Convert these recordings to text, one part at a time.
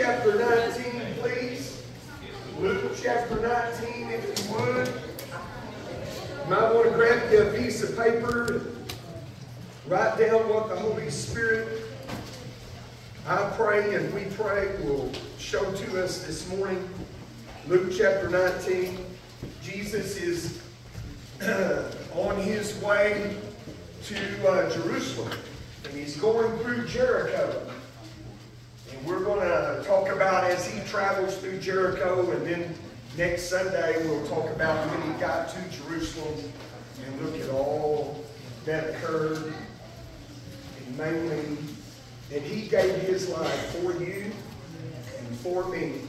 chapter 19, please. Luke chapter 19, if you would. Might want to grab you a piece of paper and write down what the Holy Spirit, I pray and we pray, will show to us this morning. Luke chapter 19. Jesus is on his way to uh, Jerusalem, and he's going through Jericho. We're going to talk about as he travels through Jericho, and then next Sunday we'll talk about when he got to Jerusalem and look at all that occurred, and mainly that he gave his life for you and for me,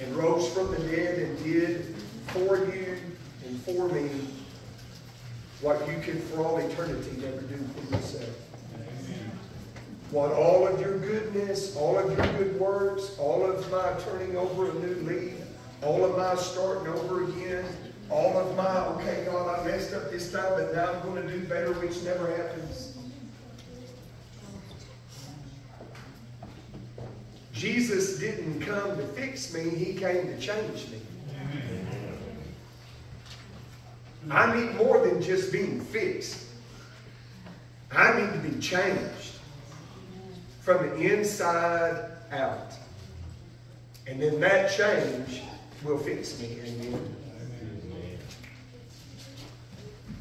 and rose from the dead and did for you and for me what you can for all eternity never do for yourself. What all of your goodness, all of your good works, all of my turning over a new leaf, all of my starting over again, all of my, okay, God, I messed up this time, but now I'm going to do better, which never happens. Jesus didn't come to fix me, he came to change me. I need more than just being fixed. I need to be changed from the inside out. And then that change will fix me. Amen.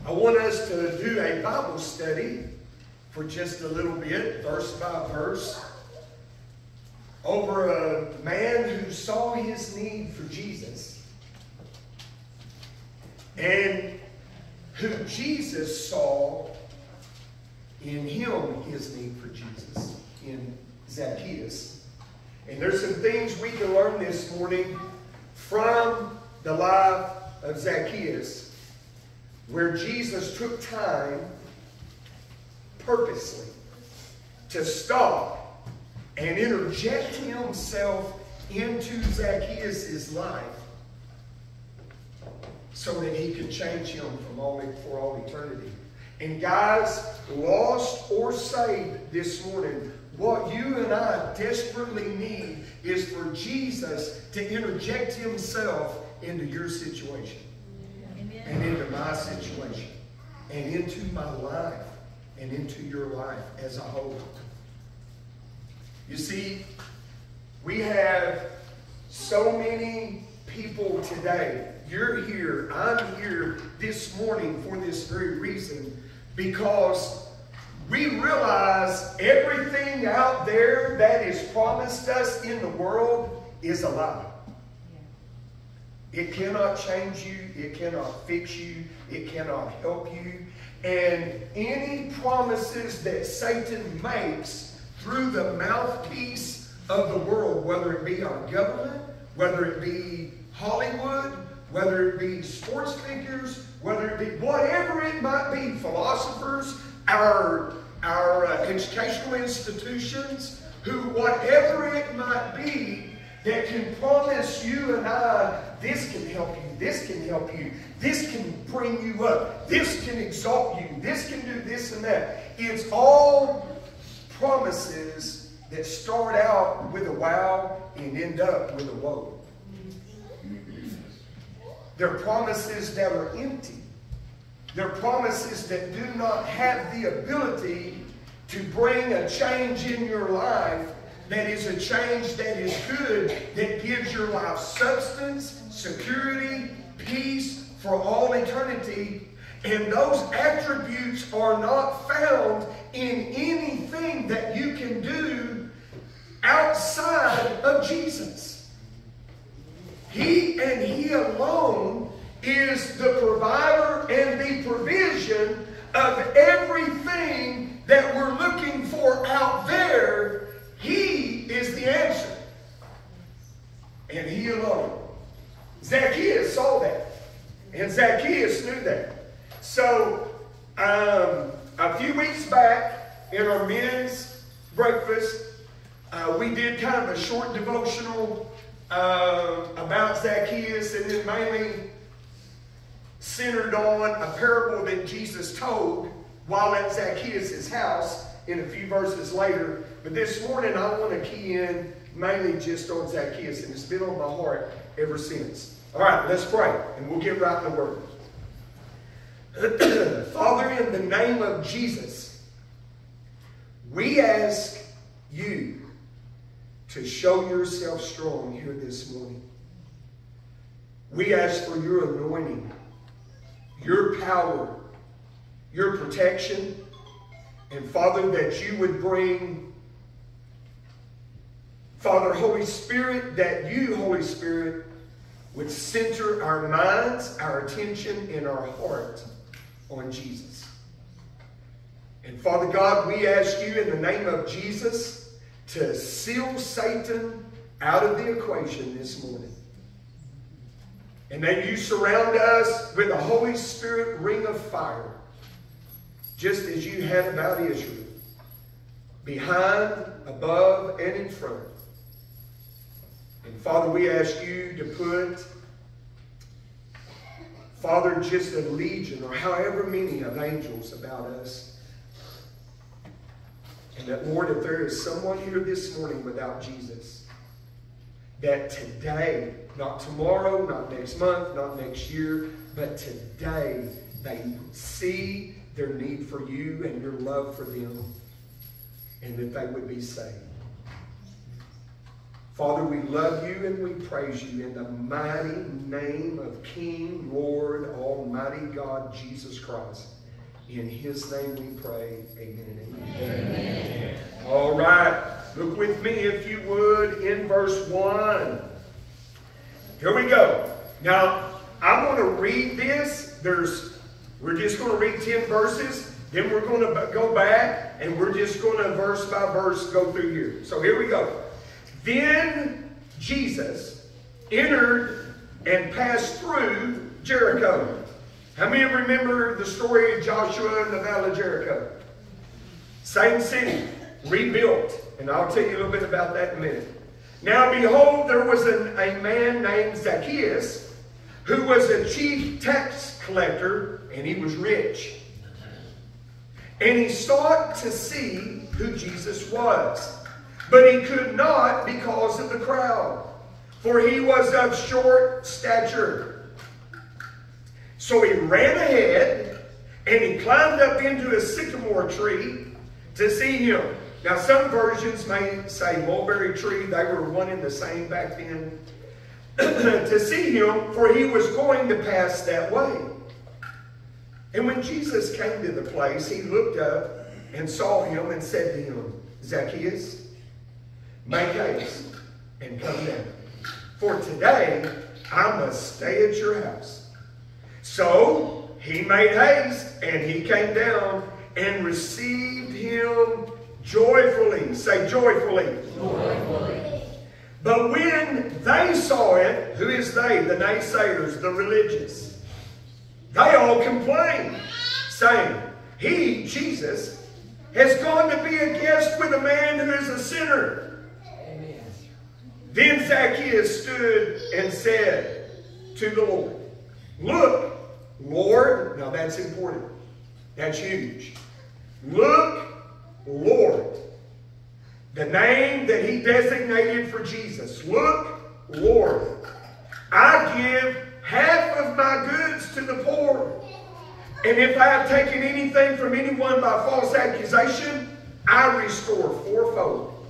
I want us to do a Bible study for just a little bit, verse by verse, over a man who saw his need for Jesus and who Jesus saw in him his need for Jesus, in Zacchaeus. And there's some things we can learn this morning from the life of Zacchaeus where Jesus took time purposely to stop and interject himself into Zacchaeus' life so that he could change him from all for all eternity. And guys, lost or saved this morning, what you and I desperately need is for Jesus to interject himself into your situation and into my situation and into my life and into your life as a whole. You see, we have so many people today. You're here, I'm here this morning for this very reason because we realize everything out there that is promised us in the world is a lie. It cannot change you. It cannot fix you. It cannot help you. And any promises that Satan makes through the mouthpiece of the world, whether it be our government, whether it be Hollywood, whether it be sports figures, whether it be whatever it might be, philosophers, our, our uh, educational institutions, who, whatever it might be, that can promise you and I, this can help you, this can help you, this can bring you up, this can exalt you, this can do this and that. It's all promises that start out with a wow and end up with a woe. They're promises that are empty. They're promises that do not have the ability to bring a change in your life that is a change that is good, that gives your life substance, security, peace for all eternity. And those attributes are not found in anything that you can do outside of Jesus. He and He alone is the provider and the provision of everything that we're looking for out there he is the answer. And he alone. Zacchaeus saw that. And Zacchaeus knew that. So, um, a few weeks back in our men's breakfast, uh, we did kind of a short devotional uh, about Zacchaeus and then mainly centered on a parable that Jesus told while at Zacchaeus' house in a few verses later But this morning I want to key in mainly just on Zacchaeus, and it's been on my heart ever since. All right, let's pray, and we'll get right the Word. Father, in the name of Jesus, we ask you to show yourself strong here this morning. We ask for your anointing, your power, your protection, and Father, that you would bring, Father, Holy Spirit, that you, Holy Spirit, would center our minds, our attention, and our heart on Jesus. And Father God, we ask you in the name of Jesus to seal Satan out of the equation this morning. And that you surround us with a Holy Spirit ring of fire, just as you had about Israel, behind, above, and in front. And Father, we ask you to put, Father, just a legion or however many of angels about us. And that, Lord, if there is someone here this morning without Jesus, that today, not tomorrow, not next month, not next year, but today they see their need for you and your love for them, and that they would be saved. Father, we love you and we praise you in the mighty name of King, Lord, Almighty God, Jesus Christ. In his name we pray. Amen amen. amen. All right. Look with me, if you would, in verse 1. Here we go. Now, I'm going to read this. There's, we're just going to read 10 verses. Then we're going to go back and we're just going to verse by verse go through here. So here we go. Then Jesus entered and passed through Jericho. How many remember the story of Joshua and the Valley of Jericho? Same city, rebuilt. And I'll tell you a little bit about that in a minute. Now behold, there was an, a man named Zacchaeus who was a chief tax collector and he was rich. And he sought to see who Jesus was. But he could not because of the crowd, for he was of short stature. So he ran ahead and he climbed up into a sycamore tree to see him. Now, some versions may say mulberry tree. They were one and the same back then. to see him, for he was going to pass that way. And when Jesus came to the place, he looked up and saw him and said to him, Zacchaeus, Make haste and come down. For today I must stay at your house. So he made haste and he came down and received him joyfully. Say joyfully. Joyfully. But when they saw it, who is they? The naysayers, the religious. They all complained, saying, He, Jesus, has gone to be a guest with a man who is a sinner. Then Zacchaeus stood and said to the Lord, Look, Lord, now that's important. That's huge. Look, Lord. The name that he designated for Jesus. Look, Lord. I give half of my goods to the poor. And if I have taken anything from anyone by false accusation, I restore fourfold.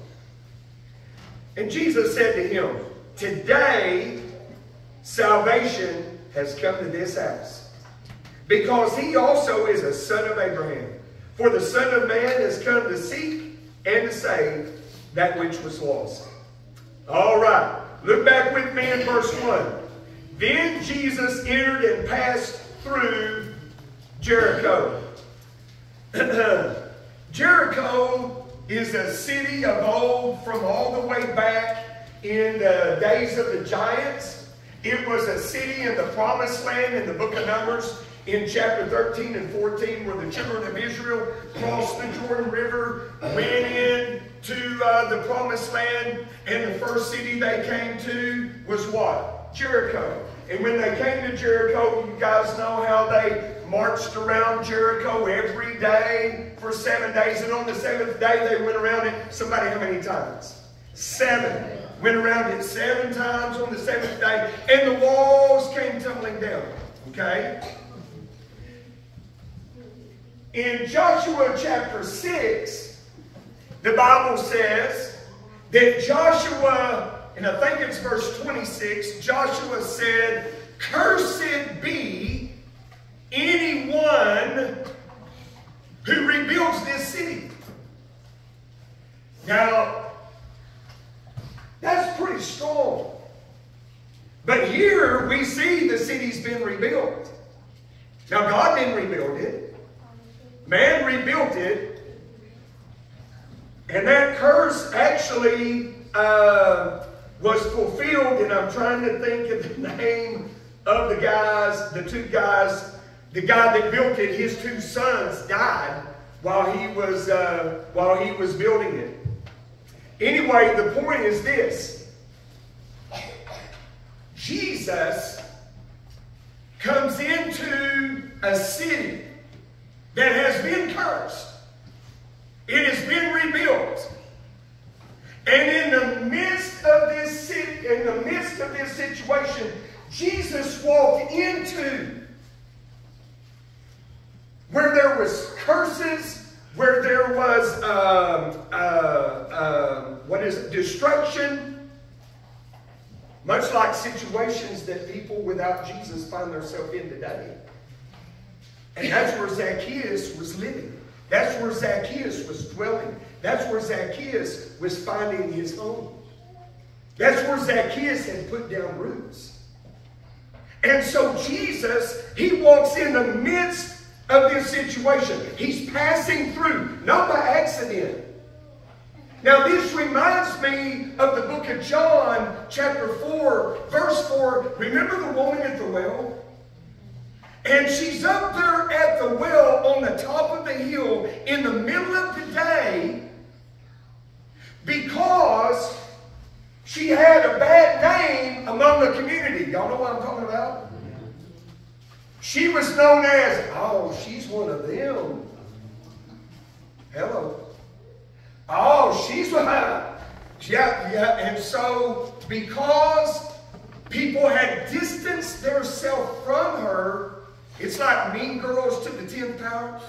And Jesus said to him, Today salvation has come to this house, because he also is a son of Abraham. For the Son of Man has come to seek and to save that which was lost. All right, look back with me in verse 1. Then Jesus entered and passed through Jericho. Jericho is a city of old from all the way back in the days of the giants. It was a city in the promised land in the book of Numbers in chapter 13 and 14 where the children of Israel crossed the Jordan River, went in to uh, the promised land, and the first city they came to was what? Jericho. And when they came to Jericho, you guys know how they marched around Jericho every day for seven days. And on the seventh day, they went around it. Somebody, how many times? Seven. Went around it seven times on the seventh day. And the walls came tumbling down. Okay? In Joshua chapter 6, the Bible says that Joshua, and I think it's verse 26, Joshua said, Cursed be anyone who rebuilds this city. Now, that's pretty strong. But here we see the city's been rebuilt. Now, God didn't rebuild it. Man rebuilt it. And that curse actually uh, was fulfilled, and I'm trying to think of the name of the guys, the two guys, the guy that built it, his two sons died while he was uh, while he was building it. Anyway, the point is this. Jesus comes into a city that has been cursed. It has been rebuilt. And in the midst of this in the midst of this situation, Jesus walked into where there was curses, where there was um, uh, uh, what is it, destruction, much like situations that people without Jesus find themselves in today. And that's where Zacchaeus was living. That's where Zacchaeus was dwelling. That's where Zacchaeus was finding his home. That's where Zacchaeus had put down roots. And so Jesus, he walks in the midst of this situation. He's passing through, not by accident. Now, this reminds me of the book of John, chapter 4, verse 4. Remember the woman at the well? And she's up there at the well on the top of the hill in the middle of the day because she had a bad name among the community. Y'all know what I'm talking about? She was known as, oh, she's one of them. Hello. Oh, she's one. Yeah, yeah. And so, because people had distanced themselves from her, it's like mean girls to the 10th power.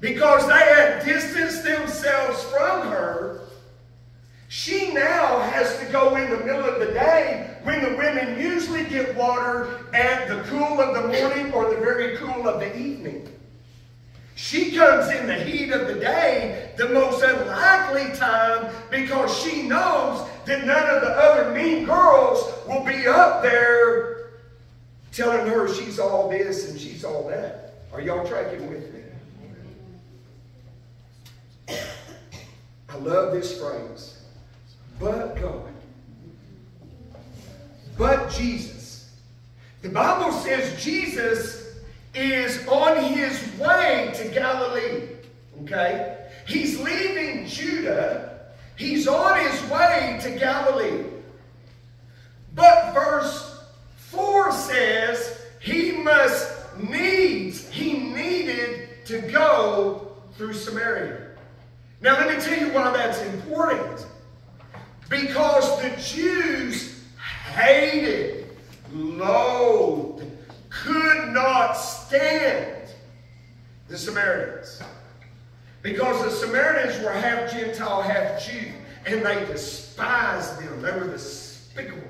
Because they had distanced themselves from her, she now has to go in the middle of the day when the women usually get water at the cool of the morning or the very cool of the evening. She comes in the heat of the day, the most unlikely time, because she knows that none of the other mean girls will be up there telling her she's all this and she's all that. Are y'all tracking with me? I love this phrase. But God. But Jesus. The Bible says Jesus is on his way to Galilee. Okay? He's leaving Judah. He's on his way to Galilee. But verse 4 says he must needs, he needed to go through Samaria. Now let me tell you why that's important. Because the Jews hated, loathed, could not stand the Samaritans. Because the Samaritans were half Gentile, half Jew, and they despised them. They were despicable.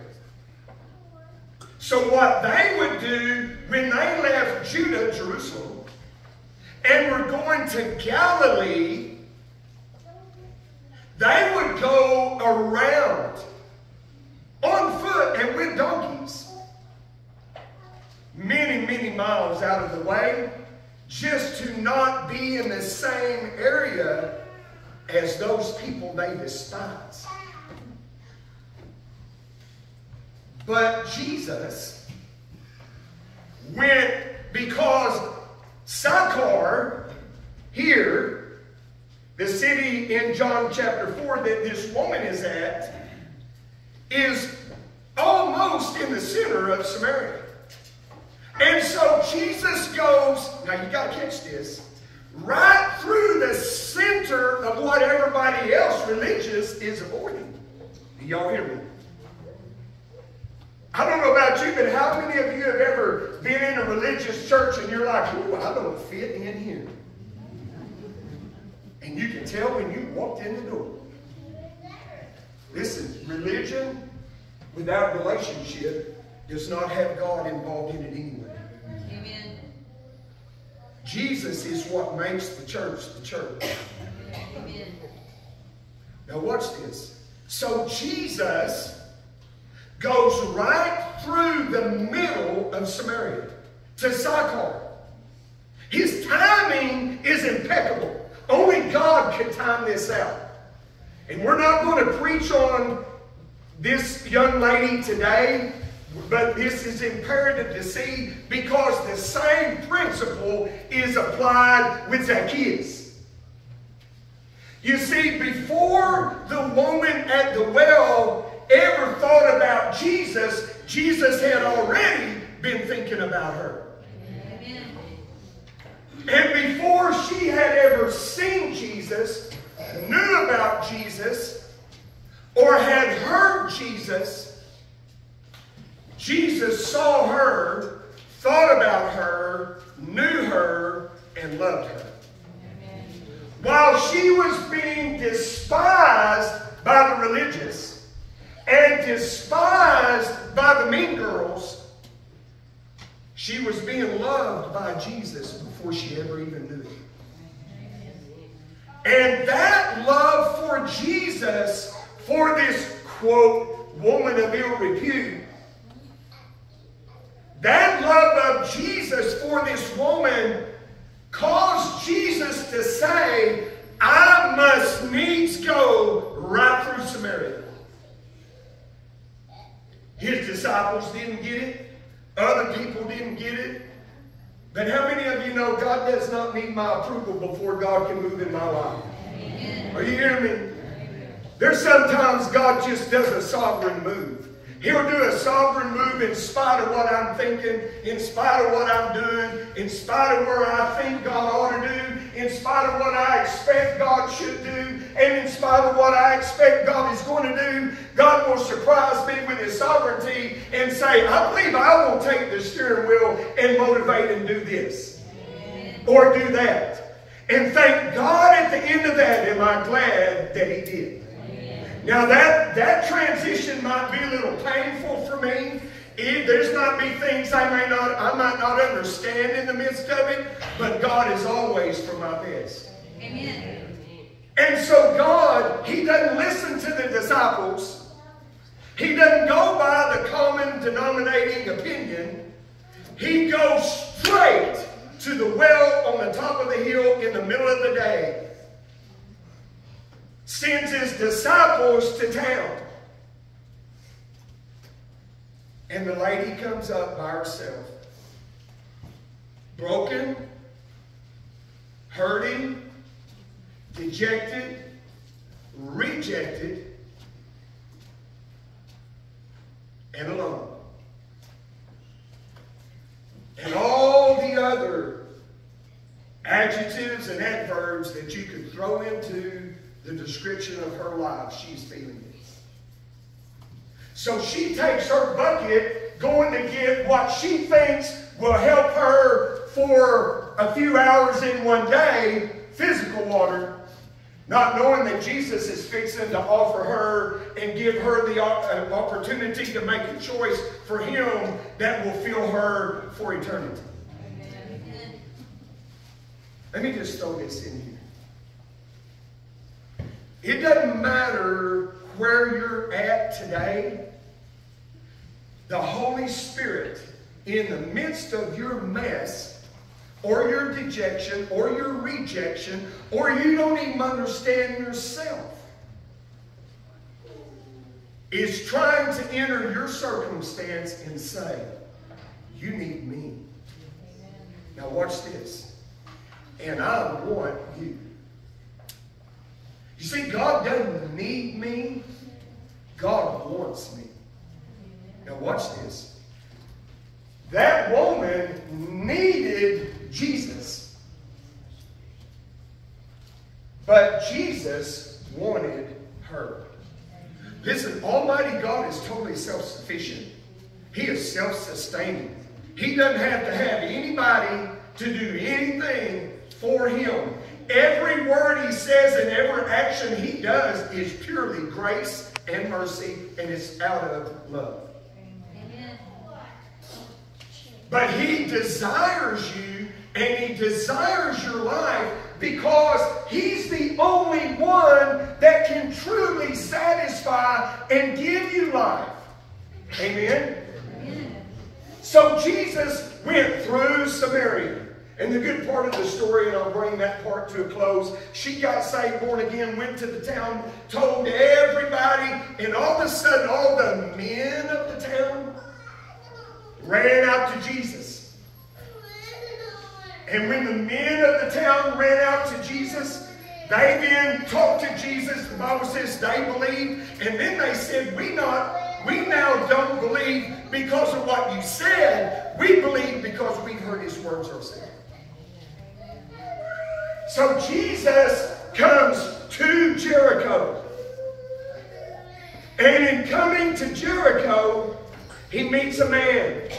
So what they would do when they left Judah, Jerusalem, and were going to Galilee, they would go around on foot and with donkeys many, many miles out of the way just to not be in the same area as those people they despise. But Jesus went because Sychar here the city in John chapter 4 that this woman is at is almost in the center of Samaria. And so Jesus goes, now you got to catch this, right through the center of what everybody else religious is avoiding. Y'all hear me? I don't know about you, but how many of you have ever been in a religious church and you're like, ooh, I don't fit in here? And you can tell when you walked in the door. Listen, religion without relationship does not have God involved in it anyway. Amen. Jesus is what makes the church the church. Amen. Now watch this. So Jesus goes right through the middle of Samaria to Sychar. His timing is impeccable. Only God could time this out. And we're not going to preach on this young lady today, but this is imperative to see because the same principle is applied with Zacchaeus. You see, before the woman at the well ever thought about Jesus, Jesus had already been thinking about her. And before she had ever seen Jesus, knew about Jesus, or had heard Jesus, Jesus saw her, thought about her, knew her, and loved her. While she was being despised by the religious and despised by the mean girls, she was being loved by Jesus before she ever even knew him. And that love for Jesus, for this, quote, woman of ill repute, that love of Jesus for this woman caused Jesus to say, I must needs go right through Samaria. His disciples didn't get it. Other people didn't get it. But how many of you know God does not need my approval before God can move in my life? Amen. Are you hearing me? There's sometimes God just does a sovereign move. He'll do a sovereign move in spite of what I'm thinking, in spite of what I'm doing, in spite of where I think God ought to do, in spite of what I expect God should do, and in spite of what I expect God is going to do. God will surprise me with His sovereignty and say, I believe I will take the steering wheel and motivate and do this or do that. And thank God at the end of that, am I glad that He did. Now that, that transition might be a little painful for me. It, there's not be things I may not, I might not understand in the midst of it, but God is always for my best. Amen. And so God, He doesn't listen to the disciples. He doesn't go by the common denominating opinion. He goes straight to the well on the top of the hill in the middle of the day sends his disciples to town. And the lady comes up by herself. Broken, hurting, dejected, rejected, and alone. And all the other adjectives and adverbs that you could throw into the description of her life, she's feeling. So she takes her bucket, going to get what she thinks will help her for a few hours in one day, physical water, not knowing that Jesus is fixing to offer her and give her the uh, opportunity to make a choice for him that will fill her for eternity. Let me just throw this in here. It doesn't matter where you're at today. The Holy Spirit, in the midst of your mess, or your dejection, or your rejection, or you don't even understand yourself, is trying to enter your circumstance and say, You need me. Now, watch this. And I want you. You see, God doesn't need me. God wants me. Now watch this. That woman needed Jesus. But Jesus wanted her. Listen, Almighty God is totally self-sufficient. He is self-sustaining. He doesn't have to have anybody to do anything for him. Every word he says and every action he does is purely grace and mercy, and it's out of love. Amen. But he desires you and he desires your life because he's the only one that can truly satisfy and give you life. Amen? Amen. So Jesus went through Samaria. And the good part of the story, and I'll bring that part to a close, she got saved, born again, went to the town, told everybody, and all of a sudden, all the men of the town ran out to Jesus. And when the men of the town ran out to Jesus, they then talked to Jesus. The Bible says they believed, and then they said, "We not, we now don't believe because of what you said. We believe because we've heard His words ourselves." So Jesus comes to Jericho. And in coming to Jericho, he meets a man.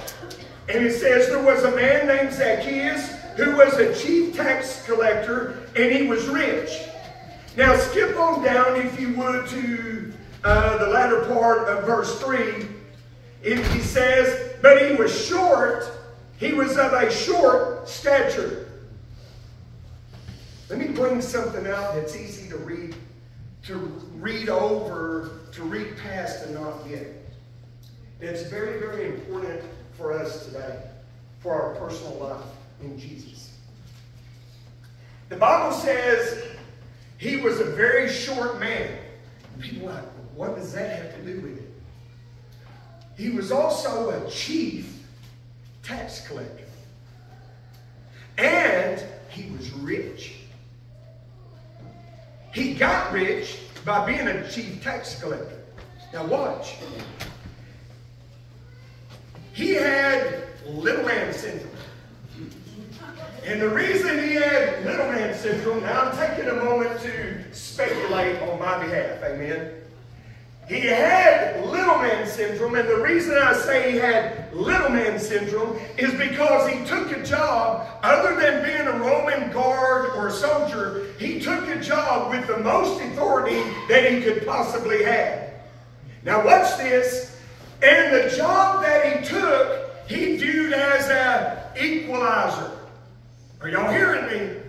And it says there was a man named Zacchaeus who was a chief tax collector and he was rich. Now skip on down, if you would, to uh, the latter part of verse 3. It, he says, But he was short, he was of a short stature. Let me bring something out that's easy to read, to read over, to read past and not get. It's very, very important for us today, for our personal life in Jesus. The Bible says he was a very short man. People like, what does that have to do with it? He was also a chief tax collector. And he was rich. He got rich by being a chief tax collector. Now watch. He had little man syndrome. And the reason he had little man syndrome, now I'm taking a moment to speculate on my behalf, amen. He had little man syndrome, and the reason I say he had little man syndrome is because he took a job, other than being a Roman guard or a soldier, he took a job with the most authority that he could possibly have. Now watch this. And the job that he took, he viewed as an equalizer. Are y'all hearing me?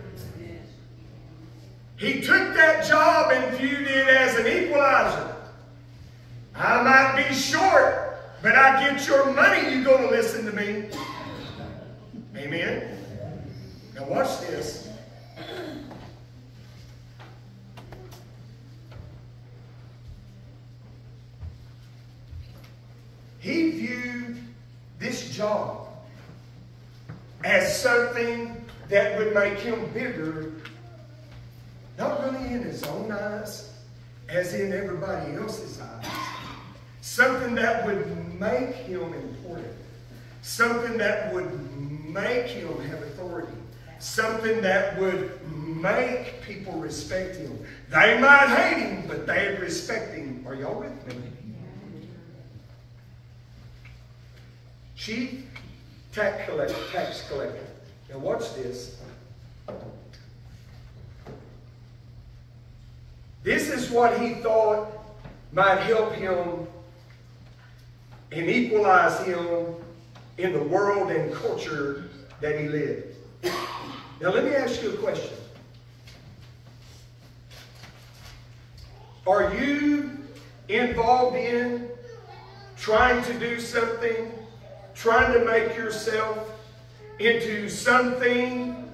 He took that job and viewed it as an equalizer. I might be short, but I get your money, you going to listen to me. Amen. Now watch this. He viewed this job as something that would make him bigger, not really in his own eyes, as in everybody else's eyes. Something that would make him important. Something that would make him have authority. Something that would make people respect him. They might hate him, but they'd respect him. Are y'all with me? Chief tax collector, tax collector. Now watch this. This is what he thought might help him and equalize him in the world and culture that he lived. Now, let me ask you a question. Are you involved in trying to do something, trying to make yourself into something,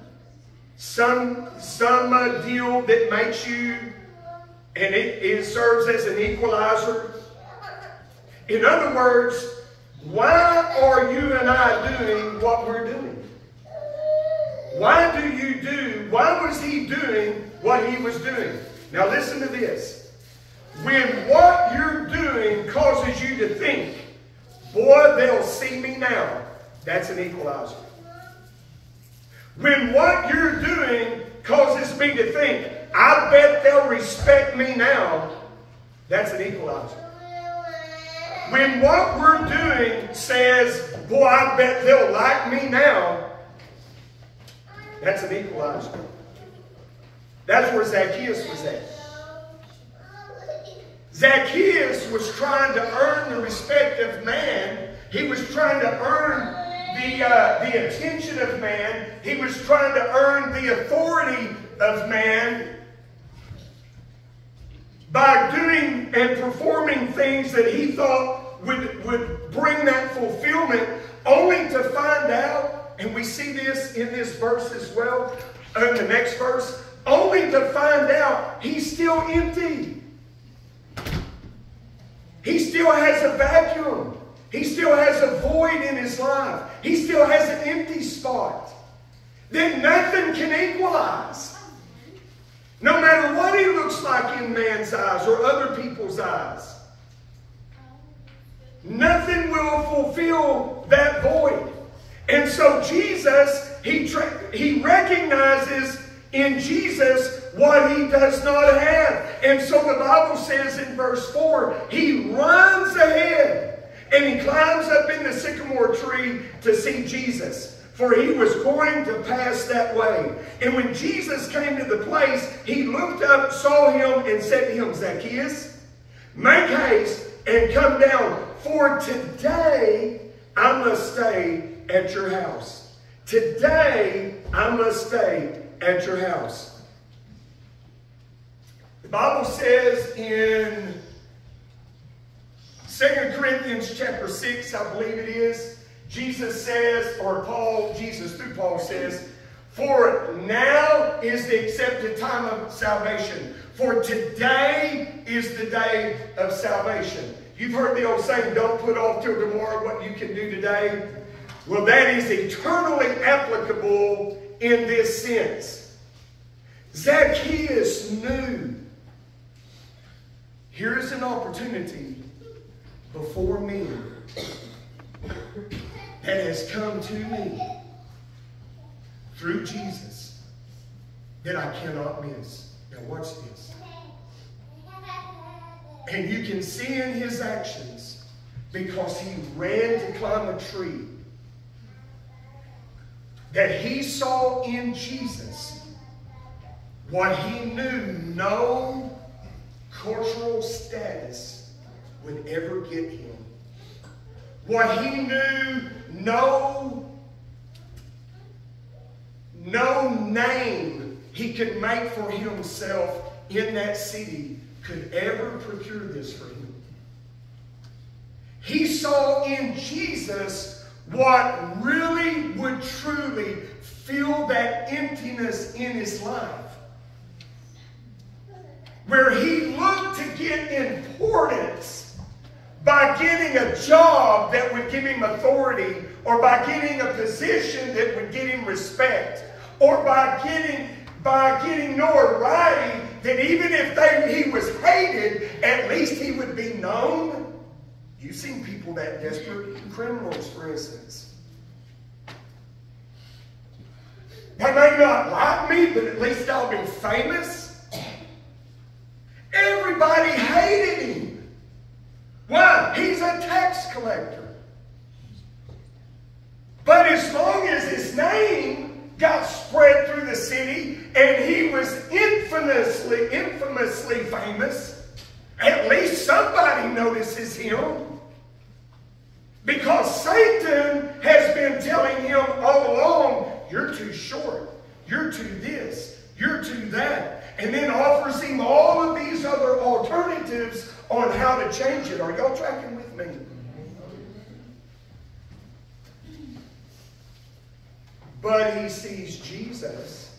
some, some uh, deal that makes you, and it, it serves as an equalizer? In other words, why are you and I doing what we're doing? Why do you do, why was he doing what he was doing? Now listen to this. When what you're doing causes you to think, boy, they'll see me now. that's an equalizer. When what you're doing causes me to think, I bet they'll respect me now, that's an equalizer. When what we're doing says, boy, I bet they'll like me now, that's an equalizer. That's where Zacchaeus was at. Zacchaeus was trying to earn the respect of man. He was trying to earn the, uh, the attention of man. He was trying to earn the authority of man by doing and performing things that he thought would, would bring that fulfillment, only to find out, and we see this in this verse as well, in the next verse, only to find out he's still empty. He still has a vacuum. He still has a void in his life. He still has an empty spot that nothing can equalize. No matter what he looks like in man's eyes or other people's eyes. Nothing will fulfill that void. And so Jesus, he, he recognizes in Jesus what he does not have. And so the Bible says in verse 4, he runs ahead and he climbs up in the sycamore tree to see Jesus for he was going to pass that way. And when Jesus came to the place, he looked up, saw him, and said to him, Zacchaeus, make haste and come down, for today I must stay at your house. Today I must stay at your house. The Bible says in 2 Corinthians chapter 6, I believe it is, Jesus says, or Paul, Jesus through Paul says, For now is the accepted time of salvation. For today is the day of salvation. You've heard the old saying, don't put off till tomorrow what you can do today. Well, that is eternally applicable in this sense. Zacchaeus knew here's an opportunity before me that has come to me through Jesus that I cannot miss. Now watch this. And you can see in his actions because he ran to climb a tree that he saw in Jesus what he knew no cultural status would ever get him. What he knew no, no name he could make for himself in that city could ever procure this for him. He saw in Jesus what really would truly fill that emptiness in his life. Where he looked to get importance by getting a job that would give him authority, or by getting a position that would get him respect, or by getting by getting notoriety that even if they, he was hated, at least he would be known. You've seen people that desperate, criminals, for instance. They may not like me, but at least I'll be famous. Everybody hated him. Why? He's a tax collector. But as long as his name got spread through the city and he was infamously, infamously famous, at least somebody notices him. Because Satan has been telling him all along, you're too short, you're too this, you're too that, and then offers him all of these other alternatives on how to change it. Are y'all tracking with me? But he sees Jesus.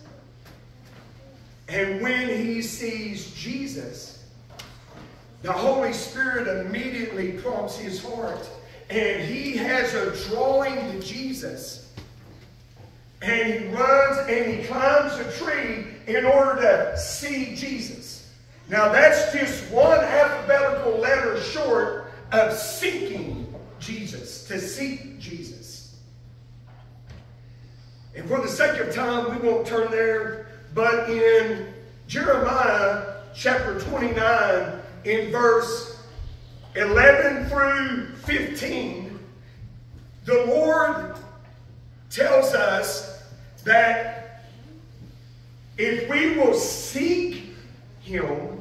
And when he sees Jesus, the Holy Spirit immediately prompts his heart. And he has a drawing to Jesus. And he runs and he climbs a tree in order to see Jesus. Now that's just one alphabetical letter short of seeking Jesus, to seek Jesus. And for the sake of time, we won't turn there, but in Jeremiah chapter 29, in verse 11 through 15, the Lord tells us that if we will seek Him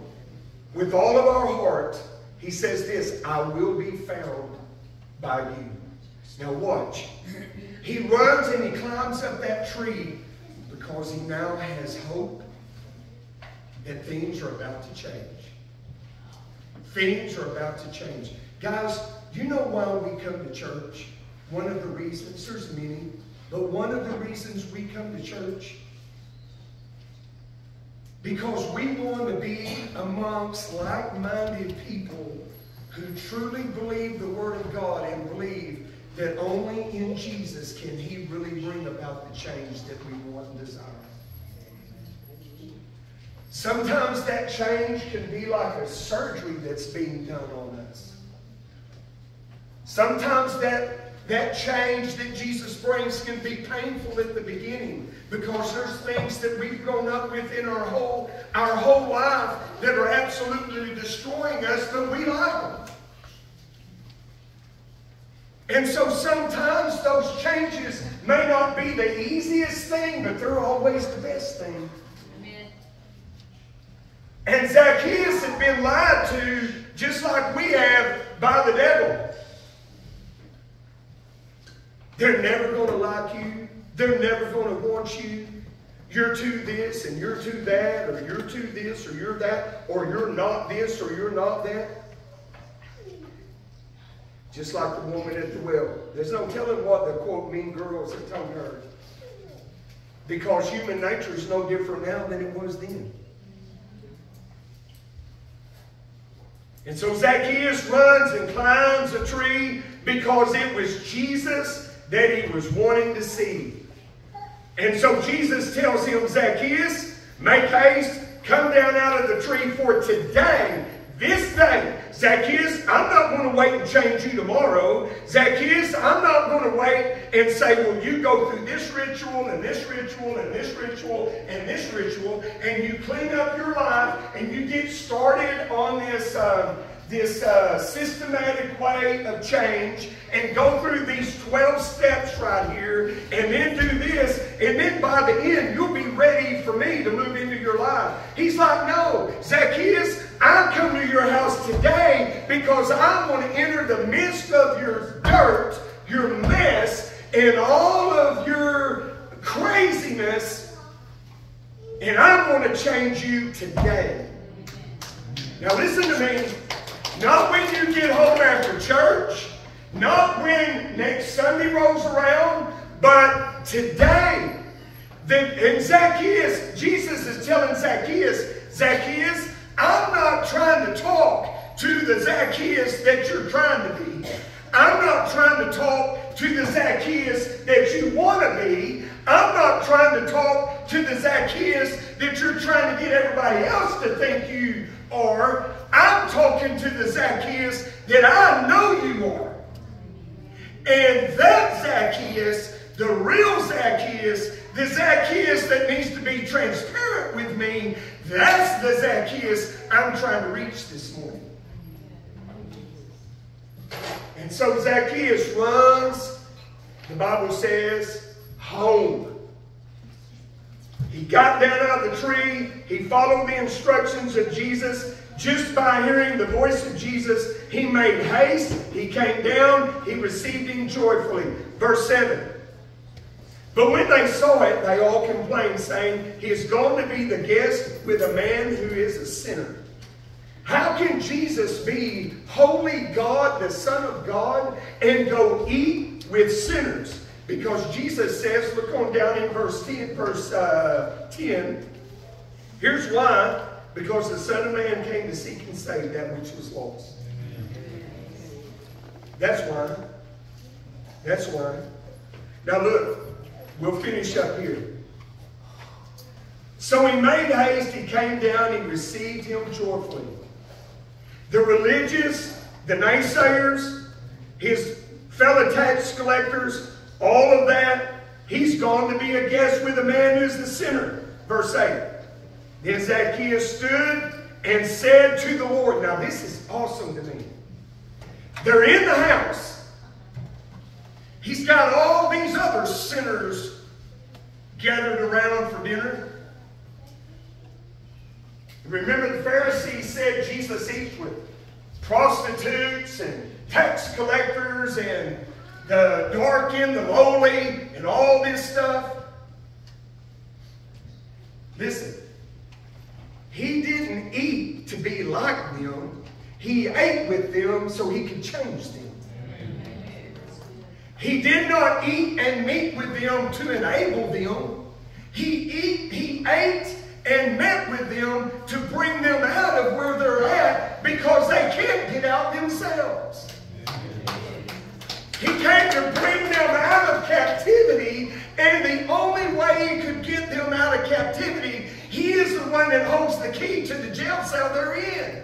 with all of our heart, He says this, I will be found by you. Now watch. He runs and he climbs up that tree because he now has hope that things are about to change. Things are about to change. Guys, you know why we come to church? One of the reasons, there's many, but one of the reasons we come to church because we want to be amongst like-minded people who truly believe the Word of God and believe that only in Jesus can He really bring about the change that we want and desire. Sometimes that change can be like a surgery that's being done on us. Sometimes that that change that Jesus brings can be painful at the beginning because there's things that we've grown up with in our whole our whole life that are absolutely destroying us, but we like them. And so sometimes those changes may not be the easiest thing, but they're always the best thing. Amen. And Zacchaeus had been lied to just like we have by the devil. They're never going to like you. They're never going to want you. You're to this and you're to that, or you're to this or you're that, or you're not this or you're not that. Just like the woman at the well. There's no telling what the quote mean girls have told her. Because human nature is no different now than it was then. And so Zacchaeus runs and climbs a tree because it was Jesus that he was wanting to see. And so Jesus tells him, Zacchaeus, make haste, come down out of the tree, for today this day, Zacchaeus, I'm not going to wait and change you tomorrow. Zacchaeus, I'm not going to wait and say, well, you go through this ritual and this ritual and this ritual and this ritual, and you clean up your life and you get started on this. Uh, this uh, systematic way of change and go through these 12 steps right here and then do this and then by the end you'll be ready for me to move into your life. He's like, no, Zacchaeus, I come to your house today because I want to enter the midst of your dirt, your mess, and all of your craziness and I'm going to change you today. Now listen to me. Not when you get home after church, not when next Sunday rolls around, but today. That, and Zacchaeus, Jesus is telling Zacchaeus, Zacchaeus, I'm not trying to talk to the Zacchaeus that you're trying to be. I'm not trying to talk to the Zacchaeus that you want to be. I'm not trying to talk to the Zacchaeus that you're trying to get everybody else to think you are. I'm talking to the Zacchaeus that I know you are. And that Zacchaeus, the real Zacchaeus, the Zacchaeus that needs to be transparent with me, that's the Zacchaeus I'm trying to reach this morning. And so Zacchaeus runs, the Bible says, home. He got down out of the tree. He followed the instructions of Jesus. Just by hearing the voice of Jesus, he made haste. He came down. He received him joyfully. Verse 7. But when they saw it, they all complained, saying, He is going to be the guest with a man who is a sinner. How can Jesus be holy God, the Son of God, and go eat with sinners? Because Jesus says, look on down in verse 10, verse uh, 10. Here's why. Because the Son of Man came to seek and save that which was lost. That's why. That's why. Now look, we'll finish up here. So he made haste, he came down, he received him joyfully. The religious, the naysayers, his fellow tax collectors, all of that, He's gone to be a guest with a man who's the sinner. Verse 8. Then Zacchaeus stood and said to the Lord, Now this is awesome to me. They're in the house. He's got all these other sinners gathered around for dinner. Remember, the Pharisees said Jesus eats with prostitutes and tax collectors and the dark and the lowly and all this stuff. Listen, he didn't eat to be like them. He ate with them so he could change them. He did not eat and meet with them to enable them. He eat, he ate and met with them to bring them out of where they're at because they can't get out themselves. He came to bring them out of captivity, and the only way he could get them out of captivity, he is the one that holds the key to the jail cell they're in.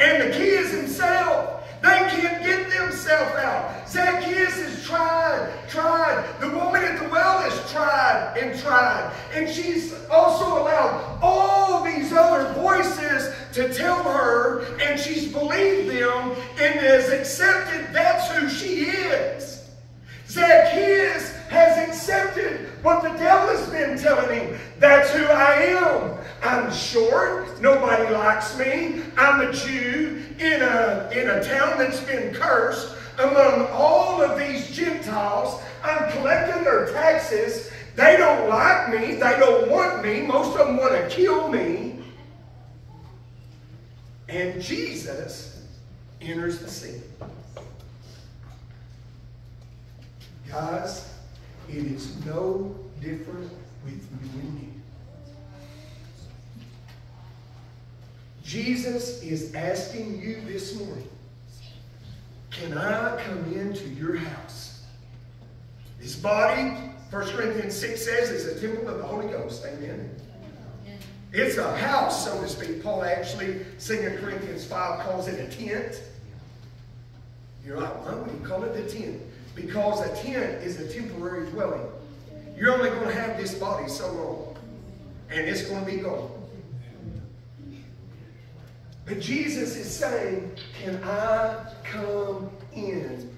And the key is himself. They can't get themselves out. Zacchaeus has tried, tried. The woman at the well has tried and tried. And she's also allowed all these other voices to tell her, and she's believed them and has accepted that's who she is. Zacchaeus has accepted what the devil has been telling him. That's who I am. I'm short. Nobody likes me. I'm a Jew in a, in a town that's been cursed. Among all of these Gentiles, I'm collecting their taxes. They don't like me. They don't want me. Most of them want to kill me. And Jesus enters the scene. Guys, it is no different with me and you. Jesus is asking you this morning, can I come into your house? This body, 1 Corinthians 6 says, is a temple of the Holy Ghost. Amen. It's a house, so to speak. Paul actually, 2 Corinthians 5 calls it a tent. You're like, why would he call it a tent? Because a tent is a temporary dwelling. You're only going to have this body so long. And it's going to be gone. But Jesus is saying, Can I come in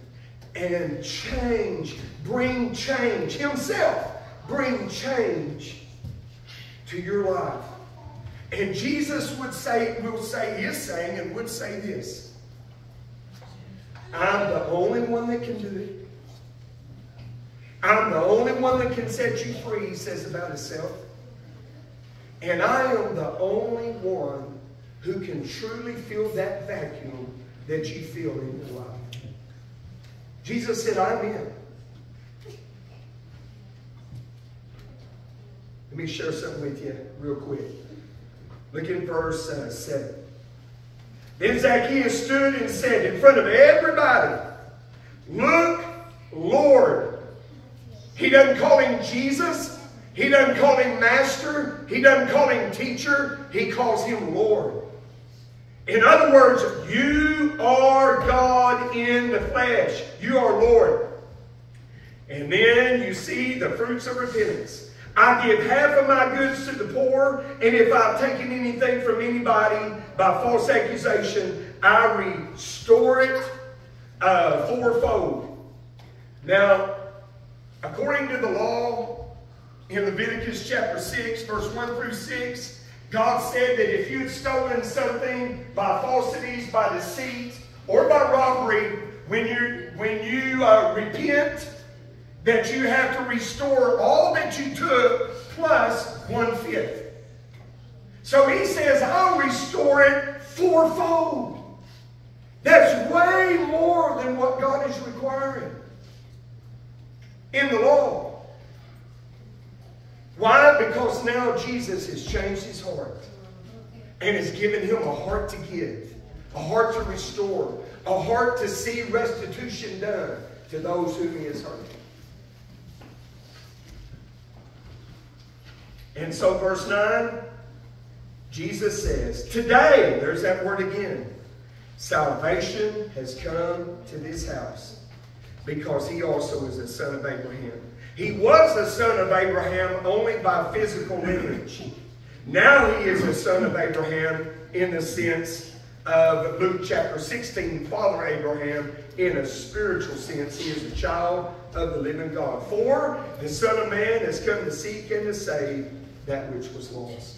and change, bring change, Himself, bring change to your life? And Jesus would say, will say, is saying, and would say this I'm the only one that can do it. I'm the only one that can set you free, he says about himself. And I am the only one who can truly fill that vacuum that you feel in your life. Jesus said, I'm in. Let me share something with you real quick. Look in verse uh, 7. Then Zacchaeus stood and said in front of everybody, Look, Lord. He doesn't call him Jesus. He doesn't call him master. He doesn't call him teacher. He calls him Lord. In other words, you are God in the flesh. You are Lord. And then you see the fruits of repentance. I give half of my goods to the poor, and if I've taken anything from anybody by false accusation, I restore it uh, fourfold. Now, according to the law in Leviticus chapter 6, verse 1 through 6, God said that if you had stolen something by falsities, by deceit, or by robbery, when you when you uh, repent, that you have to restore all that you took plus one fifth. So he says, I'll restore it fourfold. That's way more than what God is requiring in the law. Why? Because now Jesus has changed his heart and has given him a heart to give, a heart to restore, a heart to see restitution done to those whom he has hurt. And so, verse 9, Jesus says, Today, there's that word again, salvation has come to this house because he also is a son of Abraham. He was a son of Abraham only by physical lineage. Now he is a son of Abraham in the sense of Luke chapter 16, Father Abraham, in a spiritual sense, he is a child of the living God. For the Son of Man has come to seek and to save that which was lost.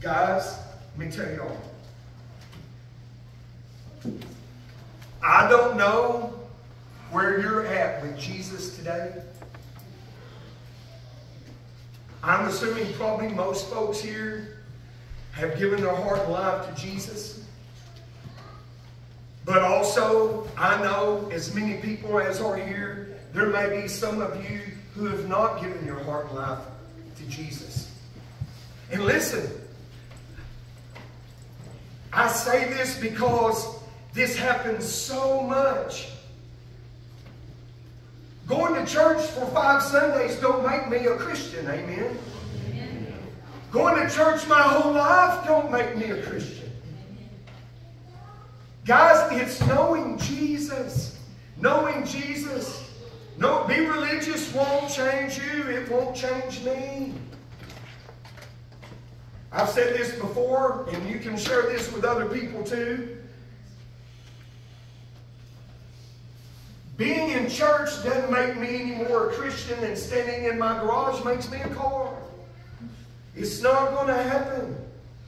Guys, let me tell y'all. I don't know where you're at with Jesus today. I'm assuming probably most folks here have given their heart and life to Jesus. But also, I know as many people as are here, there may be some of you who have not given your heart and life to Jesus. And listen, I say this because this happens so much. Going to church for five Sundays don't make me a Christian, amen? amen. Going to church my whole life don't make me a Christian. Guys, it's knowing Jesus. Knowing Jesus. No, be religious won't change you. It won't change me. I've said this before, and you can share this with other people too. Being in church doesn't make me any more a Christian than standing in my garage makes me a car. It's not going to happen.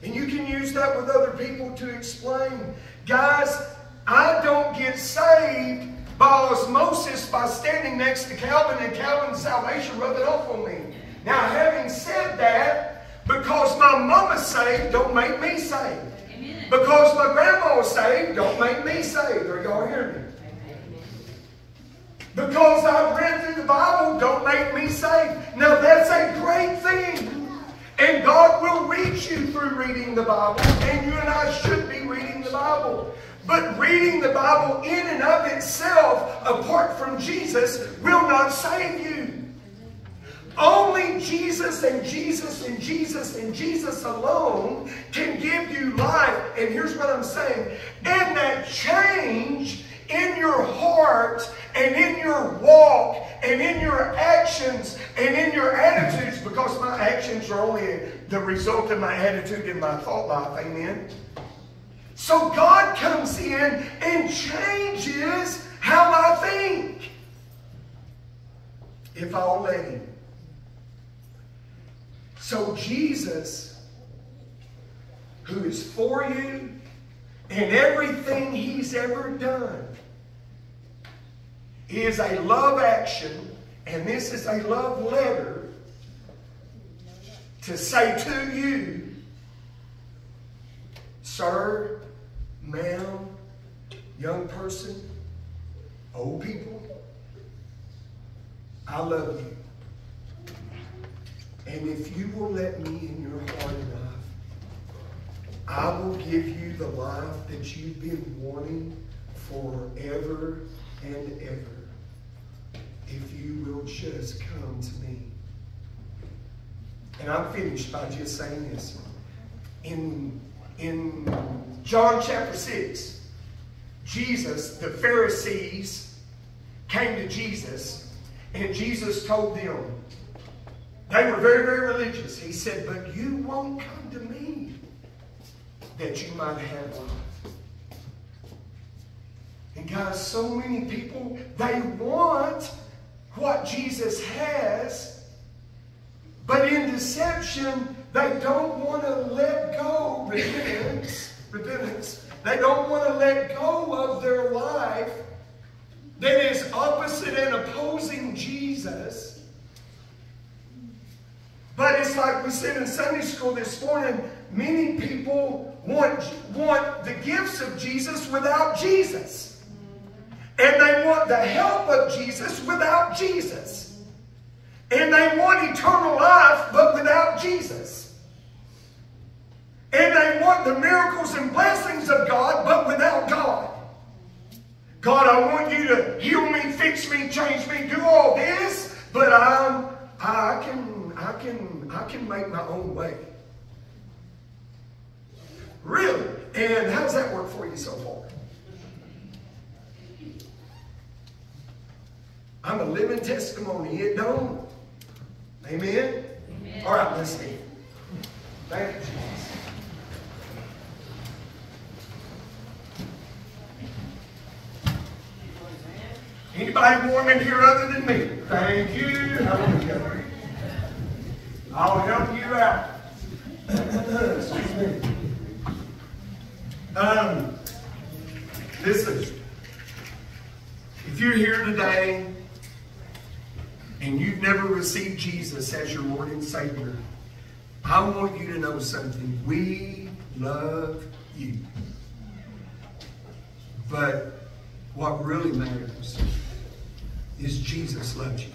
And you can use that with other people to explain. Guys, I don't get saved by osmosis by standing next to Calvin and Calvin's salvation rubbing off on me. Now, having said that, because my mama's saved, don't make me saved. Amen. Because my grandma's saved, don't make me saved. Are y'all hearing me? Because I've read through the Bible, don't make me saved. Now that's a great thing. And God will reach you through reading the Bible. And you and I should be reading the Bible. But reading the Bible in and of itself, apart from Jesus, will not save you. Only Jesus and Jesus and Jesus and Jesus alone can give you life. And here's what I'm saying. And that change in your heart and in your walk and in your actions and in your attitudes because my actions are only the result of my attitude and my thought life. Amen. So God comes in and changes how I think. If I'll let Him. So Jesus, who is for you and everything He's ever done, is a love action, and this is a love letter to say to you, sir, ma'am, young person, old people, I love you. And if you will let me in your heart enough, I will give you the life that you've been wanting forever and ever just come to me. And I'm finished by just saying this. In, in John chapter 6, Jesus, the Pharisees came to Jesus, and Jesus told them, they were very, very religious. He said, But you won't come to me that you might have life. And guys, so many people, they want what Jesus has, but in deception, they don't want to let go. Repentance, repentance. They don't want to let go of their life that is opposite and opposing Jesus. But it's like we said in Sunday school this morning, many people want, want the gifts of Jesus without Jesus. And they want the help of Jesus without Jesus. And they want eternal life but without Jesus. And they want the miracles and blessings of God but without God. God, I want you to heal me, fix me, change me, do all this, but I'm, I can, I can, I can make my own way. Really? And how's that work for you so far? Living testimony. It don't. Amen? Amen. All right, let's see. Thank you, Jesus. Anybody warm in here other than me? Thank you. Hallelujah. I'll help you out. Excuse me. Um, listen. If you're here today and you've never received Jesus as your Lord and Savior, I want you to know something. We love you. But what really matters is Jesus loves you.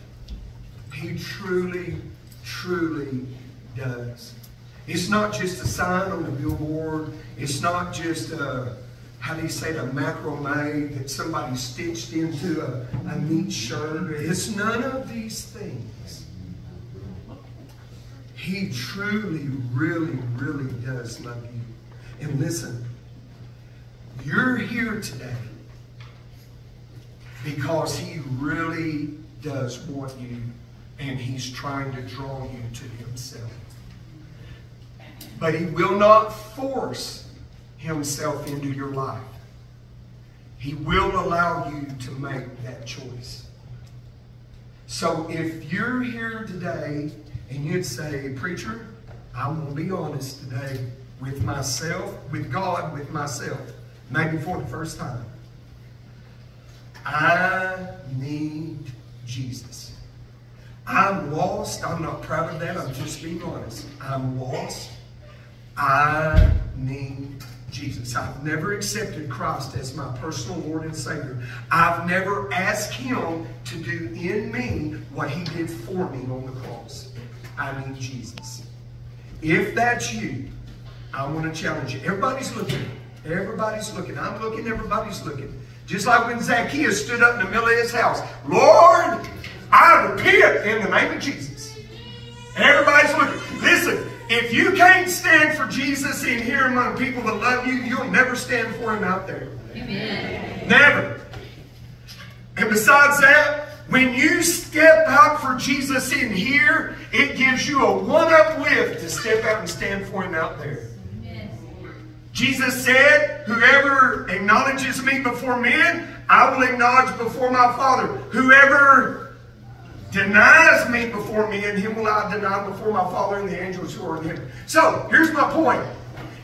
He truly, truly does. It's not just a sign on the billboard. It's not just a, how do you say a macrame that somebody stitched into a, a neat shirt. It's none of these things. He truly, really, really does love you. And listen, you're here today because he really does want you and he's trying to draw you to himself. But he will not force himself into your life. He will allow you to make that choice. So if you're here today and you'd say, Preacher, I'm going to be honest today with myself, with God, with myself, maybe for the first time. I need Jesus. I'm lost. I'm not proud of that. I'm just being honest. I'm lost. I need Jesus. I've never accepted Christ as my personal Lord and Savior. I've never asked Him to do in me what He did for me on the cross. I need Jesus. If that's you, I want to challenge you. Everybody's looking. Everybody's looking. I'm looking. Everybody's looking. Just like when Zacchaeus stood up in the middle of his house. Lord, I repent in the name of Jesus. Everybody's looking. Listen, if you can't stand for Jesus in here among people that love you, you'll never stand for him out there. Amen. Never. And besides that, when you step out for Jesus in here, it gives you a one-up lift to step out and stand for him out there. Jesus said, Whoever acknowledges me before men, I will acknowledge before my Father. Whoever denies me before me, and him will I deny before my Father and the angels who are in heaven. So, here's my point.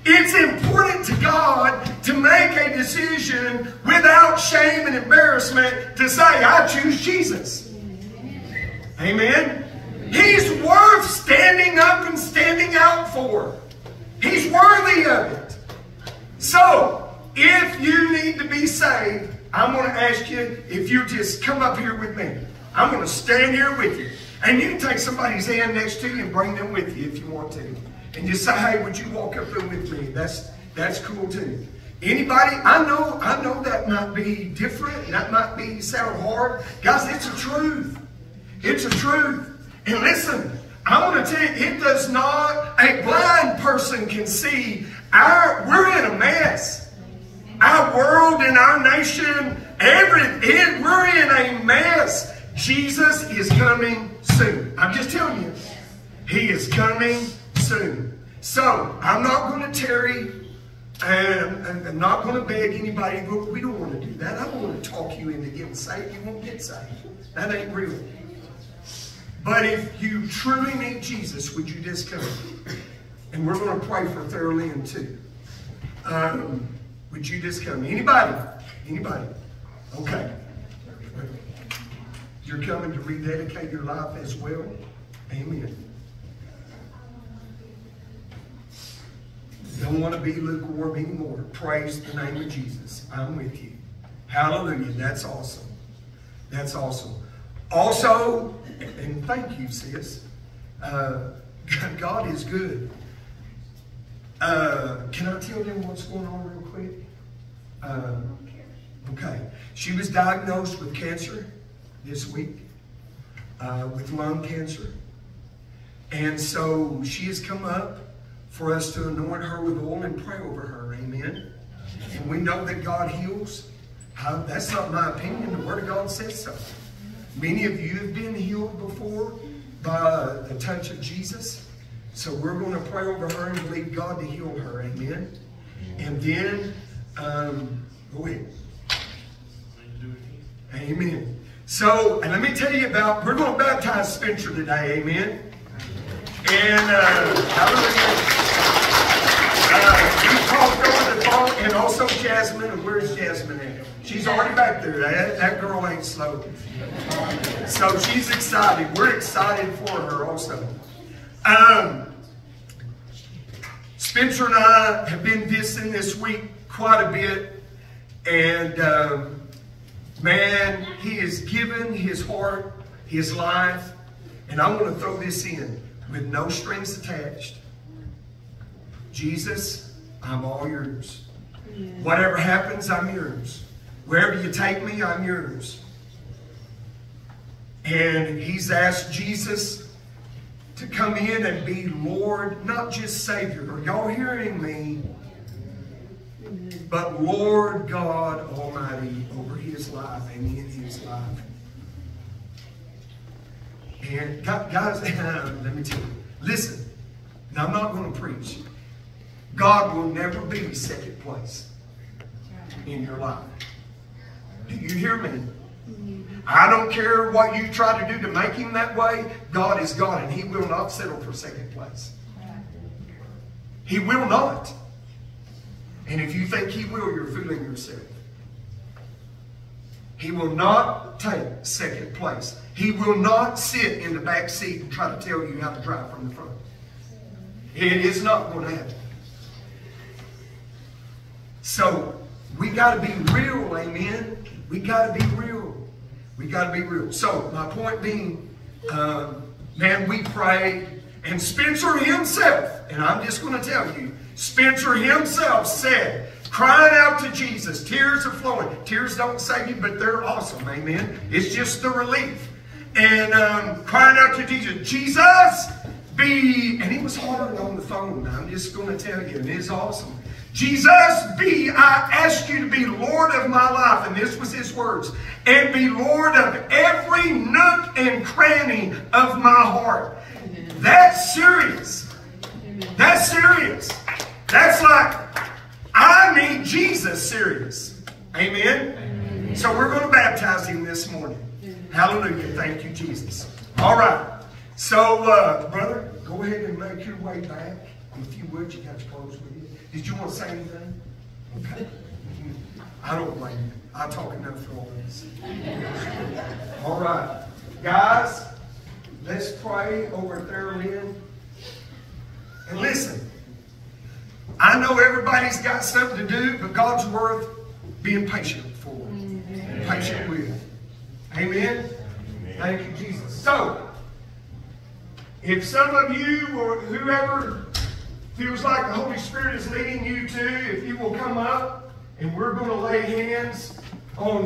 It's important to God to make a decision without shame and embarrassment to say, I choose Jesus. Amen? He's worth standing up and standing out for. He's worthy of it. So, if you need to be saved, I'm going to ask you if you just come up here with me. I'm going to stand here with you. And you can take somebody's hand next to you and bring them with you if you want to. And just say, hey, would you walk up there with me? That's that's cool too. Anybody, I know, I know that might be different. That might be sound hard. Guys, it's a truth. It's a truth. And listen, I want to tell you, it does not, a blind person can see our, we're in a mess. Our world and our nation, every, it, we're in a mess. Jesus is coming soon. I'm just telling you. He is coming soon. So, I'm not going to tarry and I'm not going to beg anybody. We don't want to do that. I don't want to talk you into getting saved. You won't get saved. That ain't real. But if you truly need Jesus, would you just come? And we're going to pray for Thoroughly and too. Um, would you just come? Anybody? Anybody? Okay. You're coming to rededicate your life as well? Amen. Don't want to be lukewarm anymore. Praise the name of Jesus. I'm with you. Hallelujah. That's awesome. That's awesome. Also, and thank you, sis. Uh, God is good. Uh, can I tell them what's going on real quick? Uh, okay. She was diagnosed with cancer this week, uh, with lung cancer. And so she has come up for us to anoint her with oil and pray over her. Amen. And we know that God heals. that's not my opinion. The Word of God says so. Many of you have been healed before by the touch of Jesus. So we're going to pray over her and believe God to heal her. Amen. And then, um, go ahead. Amen. So, and let me tell you about, we're going to baptize Spencer today. Amen. And, uh, hallelujah. Uh, we talked over the phone, and also Jasmine. And where's Jasmine at? She's already back there. That, that girl ain't slow. So she's excited. We're excited for her also. Um, Spencer and I have been visiting this week quite a bit. And um, man, he has given his heart, his life. And I'm going to throw this in with no strings attached. Jesus, I'm all yours. Whatever happens, I'm yours. Wherever you take me, I'm yours. And he's asked Jesus to come in and be Lord, not just Savior. Are y'all hearing me? But Lord God Almighty life and in his life. And guys, let me tell you, listen, now I'm not going to preach. God will never be second place in your life. Do you hear me? I don't care what you try to do to make him that way. God is God, and he will not settle for second place. He will not. And if you think he will, you're fooling yourself. He will not take second place. He will not sit in the back seat and try to tell you how to drive from the front. It is not going to happen. So we got to be real, amen. We got to be real. We got to be real. So my point being, um, man, we prayed, and Spencer himself, and I'm just going to tell you, Spencer himself said, crying out to Jesus, tears are flowing. Tears don't save you, but they're awesome, amen. It's just the relief. And um, crying out to Jesus, Jesus, be, and he was hollering on the phone. I'm just going to tell you, and it's awesome. Jesus, be, I ask you to be Lord of my life. And this was his words. And be Lord of every nook and cranny of my heart. That's serious. That's serious. That's like, I need Jesus serious. Amen? Amen. So we're going to baptize him this morning. Hallelujah. Thank you, Jesus. All right. So, uh, brother, go ahead and make your way back. If you would, you got your clothes with you. Did you want to say anything? Okay. I don't blame you. I talk enough for all this. All right. Guys, let's pray over there, Lynn. And listen, I know everybody's got something to do, but God's worth being patient for. Amen. Patient with. Amen? Amen? Thank you, Jesus. So, if some of you or whoever feels like the Holy Spirit is leading you to, if you will come up and we're going to lay hands on